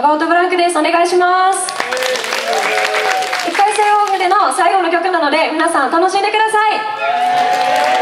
アバウトブランクです。お願いします。1回戦ホームでの最後の曲なので皆さん楽しんでください。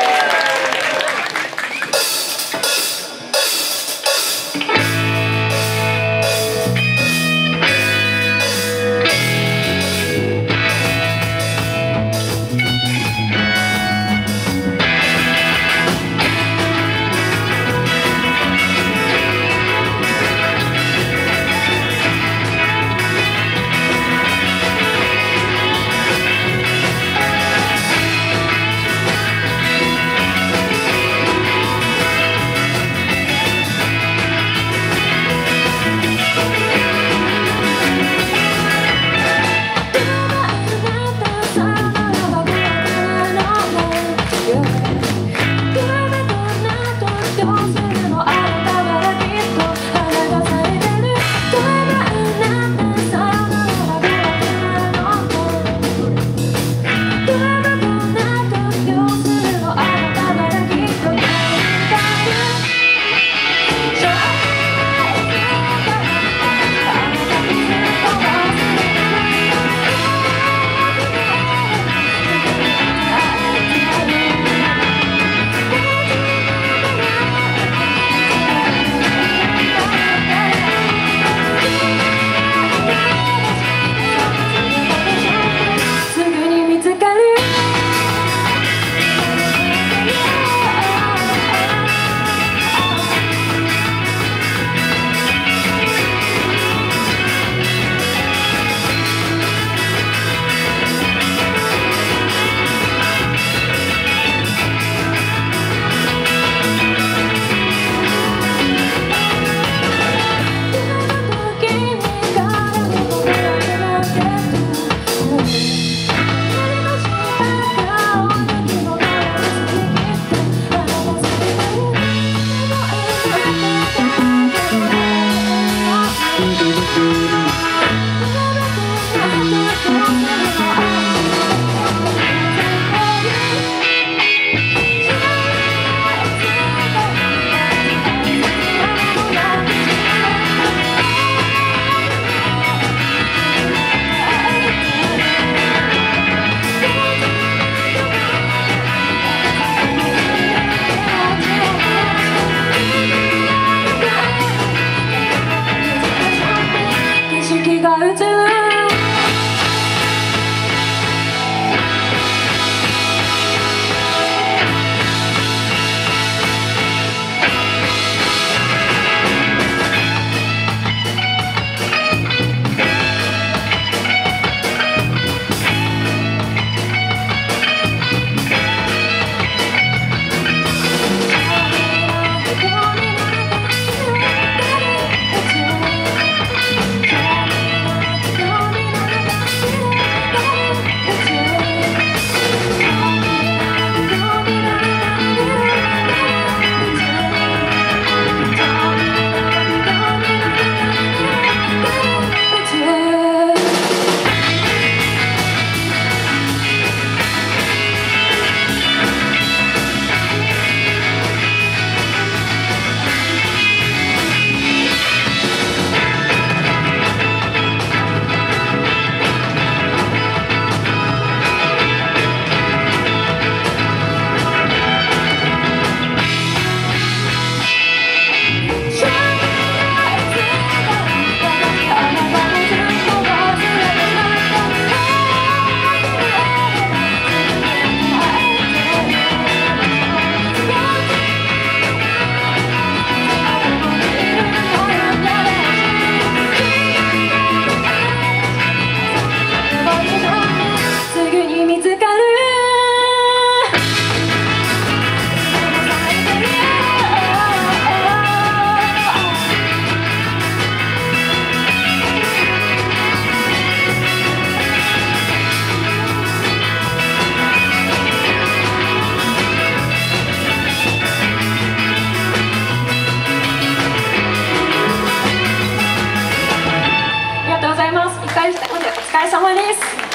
様です。